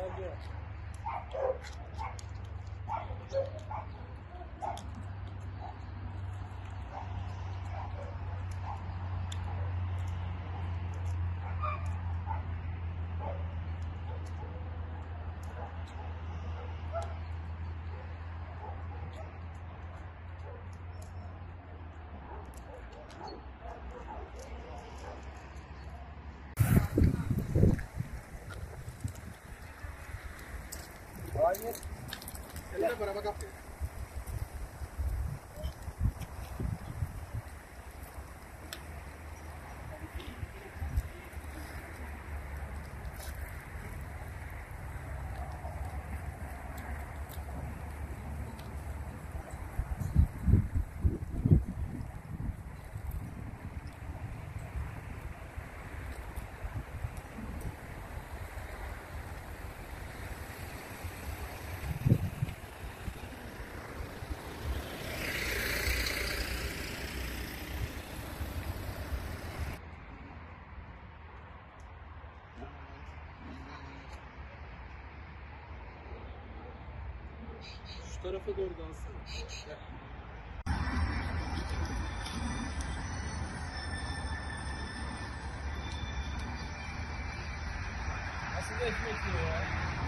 Vai adiante. Bañez. para acá. Şu tarafa doğru dansana. Nasıl ekmek diyor ya?